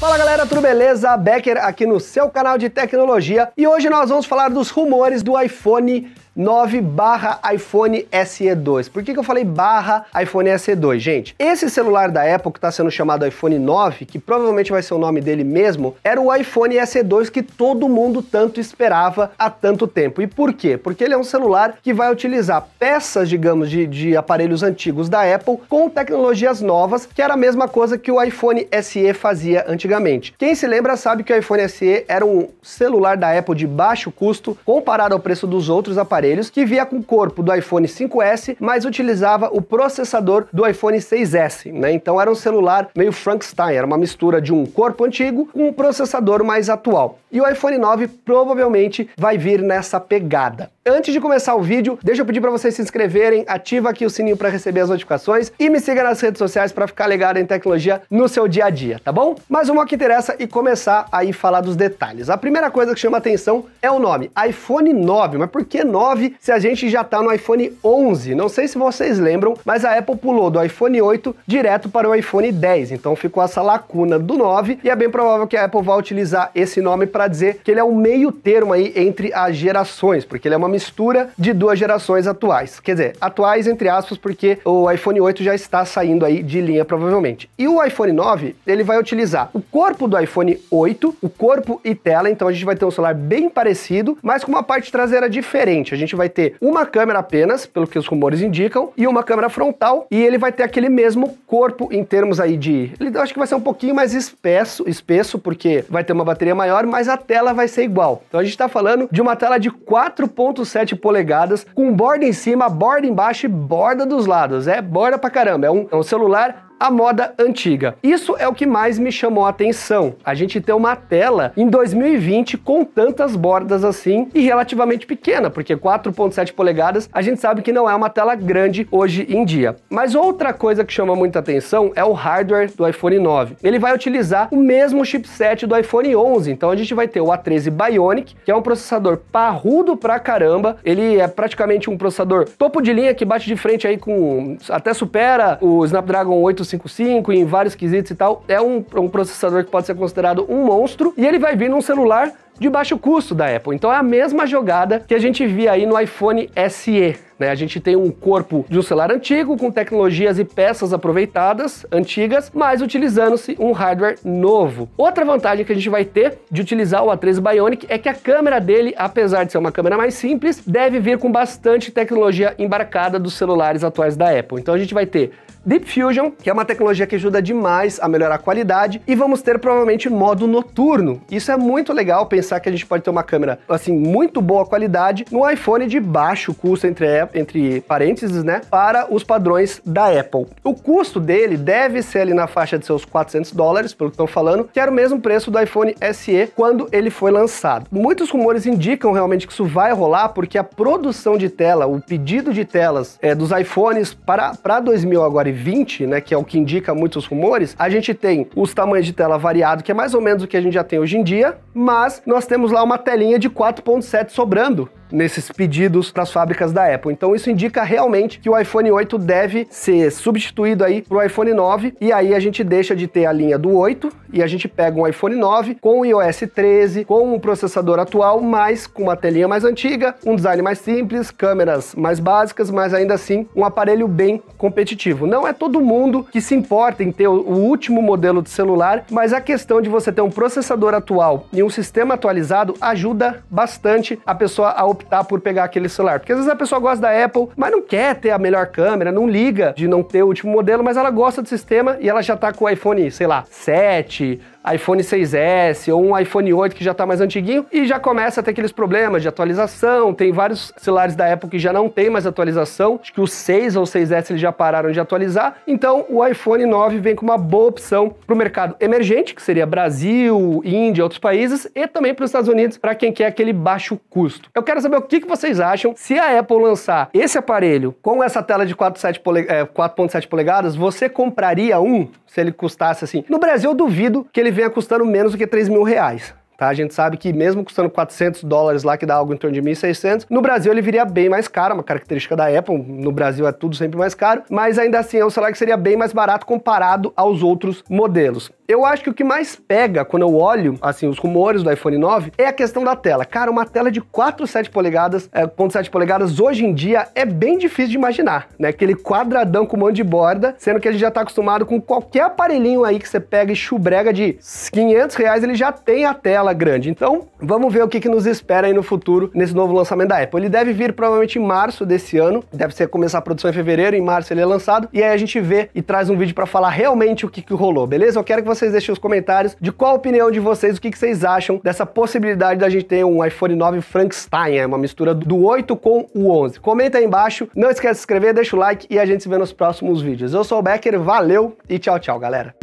Fala galera, tudo beleza? Becker aqui no seu canal de tecnologia e hoje nós vamos falar dos rumores do iPhone 9 barra iPhone SE2. Por que, que eu falei barra iPhone SE2, gente? Esse celular da Apple que está sendo chamado iPhone 9, que provavelmente vai ser o nome dele mesmo, era o iPhone SE2 que todo mundo tanto esperava há tanto tempo. E por quê? Porque ele é um celular que vai utilizar peças, digamos, de, de aparelhos antigos da Apple com tecnologias novas, que era a mesma coisa que o iPhone SE fazia antigamente. Quem se lembra sabe que o iPhone SE era um celular da Apple de baixo custo comparado ao preço dos outros aparelhos aparelhos que via com o corpo do iPhone 5S, mas utilizava o processador do iPhone 6S, né? Então era um celular meio Frankenstein, era uma mistura de um corpo antigo com um processador mais atual. E o iPhone 9 provavelmente vai vir nessa pegada. Antes de começar o vídeo, deixa eu pedir para vocês se inscreverem, ativa aqui o sininho para receber as notificações e me siga nas redes sociais para ficar ligado em tecnologia no seu dia a dia, tá bom? Mas vamos ao que interessa e começar aí falar dos detalhes. A primeira coisa que chama atenção é o nome, iPhone 9. Mas por que 9 se a gente já tá no iPhone 11? Não sei se vocês lembram, mas a Apple pulou do iPhone 8 direto para o iPhone 10. Então ficou essa lacuna do 9 e é bem provável que a Apple vá utilizar esse nome para dizer que ele é um meio termo aí entre as gerações, porque ele é uma mistura de duas gerações atuais. Quer dizer, atuais entre aspas, porque o iPhone 8 já está saindo aí de linha provavelmente. E o iPhone 9, ele vai utilizar o corpo do iPhone 8, o corpo e tela, então a gente vai ter um celular bem parecido, mas com uma parte traseira diferente. A gente vai ter uma câmera apenas, pelo que os rumores indicam, e uma câmera frontal, e ele vai ter aquele mesmo corpo em termos aí de, ele acho que vai ser um pouquinho mais espesso, espesso porque vai ter uma bateria maior, mas a tela vai ser igual. Então a gente está falando de uma tela de 4 1.7 polegadas, com borda em cima, borda embaixo e borda dos lados. É borda pra caramba. É um, é um celular a moda antiga. Isso é o que mais me chamou a atenção. A gente ter uma tela em 2020 com tantas bordas assim e relativamente pequena, porque 4.7 polegadas a gente sabe que não é uma tela grande hoje em dia. Mas outra coisa que chama muita atenção é o hardware do iPhone 9. Ele vai utilizar o mesmo chipset do iPhone 11, então a gente vai ter o A13 Bionic, que é um processador parrudo pra caramba. Ele é praticamente um processador topo de linha que bate de frente aí com até supera o Snapdragon 8 855 em vários quesitos e tal. É um, um processador que pode ser considerado um monstro e ele vai vir num celular de baixo custo da Apple. Então é a mesma jogada que a gente via aí no iPhone SE. Né? A gente tem um corpo de um celular antigo com tecnologias e peças aproveitadas, antigas, mas utilizando-se um hardware novo. Outra vantagem que a gente vai ter de utilizar o A13 Bionic é que a câmera dele, apesar de ser uma câmera mais simples, deve vir com bastante tecnologia embarcada dos celulares atuais da Apple. Então a gente vai ter Deep Fusion, que é uma tecnologia que ajuda demais a melhorar a qualidade, e vamos ter provavelmente modo noturno. Isso é muito legal pensar que a gente pode ter uma câmera assim muito boa qualidade no iPhone de baixo custo entre entre parênteses, né, para os padrões da Apple. O custo dele deve ser ali na faixa de seus 400 dólares, pelo que estão falando, que era o mesmo preço do iPhone SE quando ele foi lançado. Muitos rumores indicam realmente que isso vai rolar porque a produção de tela, o pedido de telas é, dos iPhones para, para 2000 agora 20, né, que é o que indica muitos rumores, a gente tem os tamanhos de tela variado, que é mais ou menos o que a gente já tem hoje em dia, mas nós temos lá uma telinha de 4.7 sobrando nesses pedidos para as fábricas da Apple. Então isso indica realmente que o iPhone 8 deve ser substituído aí para o iPhone 9 e aí a gente deixa de ter a linha do 8 e a gente pega um iPhone 9 com o iOS 13, com um processador atual, mas com uma telinha mais antiga, um design mais simples, câmeras mais básicas, mas ainda assim um aparelho bem competitivo. Não é todo mundo que se importa em ter o último modelo de celular, mas a questão de você ter um processador atual e um sistema atualizado ajuda bastante a pessoa a optar por pegar aquele celular. Porque às vezes a pessoa gosta da Apple, mas não quer ter a melhor câmera, não liga de não ter o último modelo, mas ela gosta do sistema e ela já tá com o iPhone, sei lá, 7, iPhone 6S ou um iPhone 8 que já está mais antiguinho e já começa a ter aqueles problemas de atualização. Tem vários celulares da Apple que já não tem mais atualização. Acho que o 6 ou 6S eles já pararam de atualizar. Então o iPhone 9 vem com uma boa opção para o mercado emergente, que seria Brasil, Índia, outros países, e também para os Estados Unidos, para quem quer aquele baixo custo. Eu quero saber o que, que vocês acham se a Apple lançar esse aparelho com essa tela de 4.7 é, polegadas, você compraria um se ele custasse assim? No Brasil eu duvido que ele ele venha custando menos do que 3 mil reais. Tá? A gente sabe que mesmo custando 400 dólares lá, que dá algo em torno de 1.600, no Brasil ele viria bem mais caro, uma característica da Apple, no Brasil é tudo sempre mais caro, mas ainda assim é um celular que seria bem mais barato comparado aos outros modelos. Eu acho que o que mais pega quando eu olho, assim, os rumores do iPhone 9 é a questão da tela. Cara, uma tela de 4,7 polegadas, é, 7 polegadas hoje em dia é bem difícil de imaginar, né? Aquele quadradão com um monte de borda, sendo que a gente já tá acostumado com qualquer aparelhinho aí que você pega e chubrega de 500 reais, ele já tem a tela grande. Então, vamos ver o que, que nos espera aí no futuro nesse novo lançamento da Apple. Ele deve vir provavelmente em março desse ano, deve ser começar a produção em fevereiro, em março ele é lançado, e aí a gente vê e traz um vídeo para falar realmente o que, que rolou, beleza? Eu quero que vocês deixem os comentários de qual a opinião de vocês, o que, que vocês acham dessa possibilidade da gente ter um iPhone 9 Frankenstein, é uma mistura do 8 com o 11. Comenta aí embaixo, não esquece de se inscrever, deixa o like e a gente se vê nos próximos vídeos. Eu sou o Becker, valeu e tchau, tchau, galera.